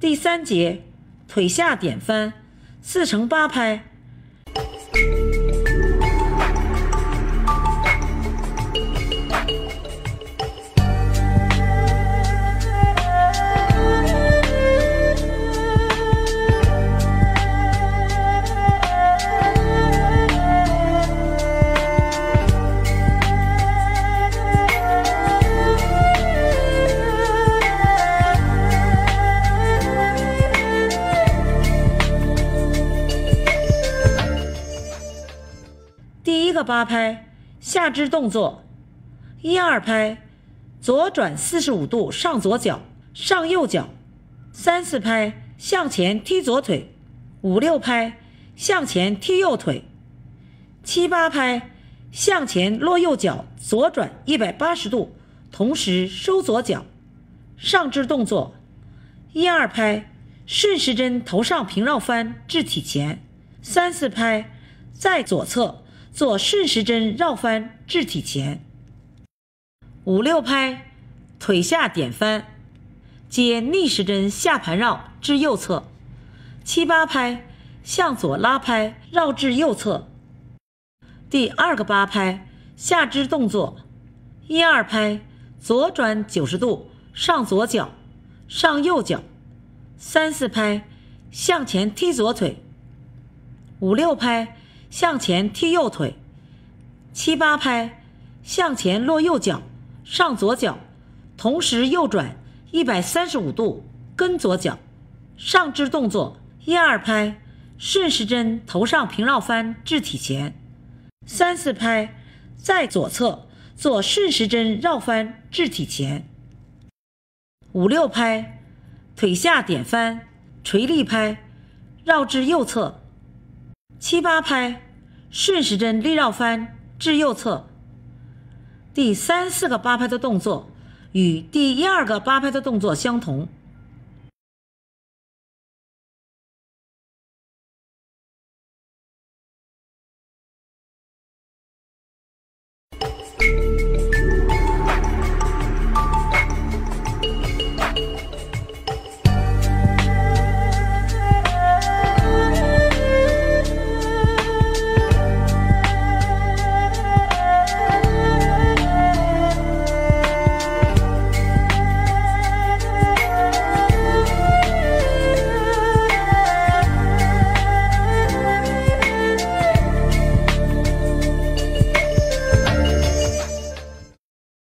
第三节腿下点翻，四乘八拍。个八拍下肢动作，一二拍，左转四十五度上左脚，上右脚，三四拍向前踢左腿，五六拍向前踢右腿，七八拍向前落右脚，左转一百八十度，同时收左脚，上肢动作，一二拍顺时针头上平绕翻至体前，三四拍在左侧。做顺时针绕翻至体前，五六拍腿下点翻，接逆时针下盘绕至右侧，七八拍向左拉拍绕至右侧。第二个八拍下肢动作，一二拍左转九十度上左脚，上右脚，三四拍向前踢左腿，五六拍。向前踢右腿，七八拍向前落右脚，上左脚，同时右转一百三十五度跟左脚，上肢动作一二拍顺时针头上平绕翻至体前，三四拍在左侧做顺时针绕翻至体前，五六拍腿下点翻垂立拍绕至右侧。七八拍，顺时针立绕翻至右侧。第三四个八拍的动作与第一二个八拍的动作相同，